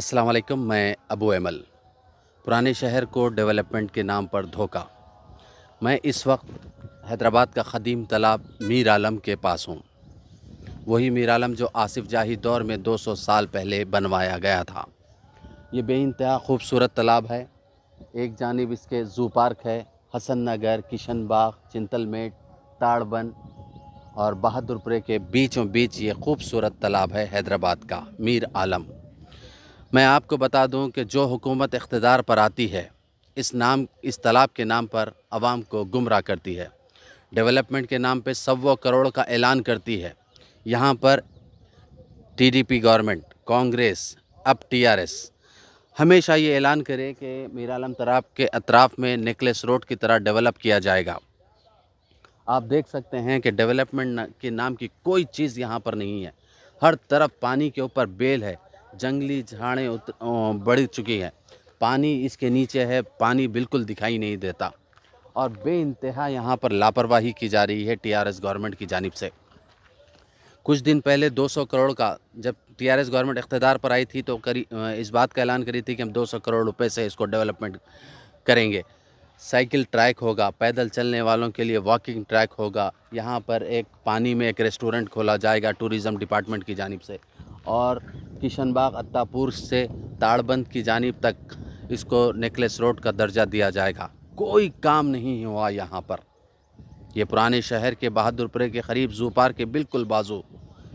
अस्सलाम वालेकुम मैं अबू अमल पुराने शहर को डेवलपमेंट के नाम पर धोखा। मैं इस वक्त हैदराबाद का ख़दीम तालाब मीर आलम के पास हूँ। वही मीर आलम जो आसिफ जाही दौर में 200 साल पहले बनवाया गया था। ये बेानतहा खूबसूरत तालाब है। एक जानब इसके जू पार्क है, हसन नगर, किशन बाग, चिंतलमेट, ताड़बन और बहादुरपुरे के बीचों बीच ये खूबसूरत तालाब है हैदराबाद का मीर आलम। मैं आपको बता दूँ कि जो हुकूमत इकतदार पर आती है, इस नाम, इस तालाब के नाम पर आवाम को गुमराह करती है। डेवलपमेंट के नाम पे सौ करोड़ का ऐलान करती है। यहाँ पर टीडीपी गवर्नमेंट, कांग्रेस, अब टीआरएस, हमेशा ये ऐलान करे कि मीरालम तराब के अतराफ़ में नेकलेस रोड की तरह डेवलप किया जाएगा। आप देख सकते हैं कि डेवलपमेंट के नाम की कोई चीज़ यहाँ पर नहीं है। हर तरफ़ पानी के ऊपर बेल है। जंगली झाड़ें बढ़ चुकी हैं। पानी इसके नीचे है, पानी बिल्कुल दिखाई नहीं देता। और बे इंतहा यहाँ पर लापरवाही की जा रही है टीआरएस गवर्नमेंट की जानब से। कुछ दिन पहले 200 करोड़ का, जब टीआरएस गवर्नमेंट इकतदार पर आई थी तो करी इस बात का ऐलान करी थी कि हम 200 करोड़ रुपए से इसको डेवलपमेंट करेंगे। साइकिल ट्रैक होगा, पैदल चलने वालों के लिए वॉकिंग ट्रैक होगा। यहाँ पर एक पानी में एक रेस्टोरेंट खोला जाएगा टूरिज़म डिपार्टमेंट की जानब से। और किशनबाग अत्तापुर से ताड़बंद की जानब तक इसको नेकलेस रोड का दर्जा दिया जाएगा। कोई काम नहीं हुआ यहाँ पर। ये पुराने शहर के बहादुरपुरे के करीब जूपार के बिल्कुल बाजू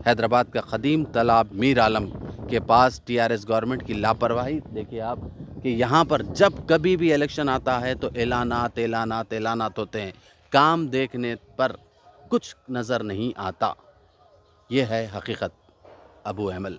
हैदराबाद का कदीम तालाब मीर आलम के पास टीआरएस गवर्नमेंट की लापरवाही। देखिए आप कि यहाँ पर जब कभी भी इलेक्शन आता है तो ऐलानात ऐलानात ऐलानात होते हैं काम देखने पर कुछ नज़र नहीं आता। ये है हकीकत, अबू अहमल।